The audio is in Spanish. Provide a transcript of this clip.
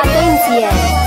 cu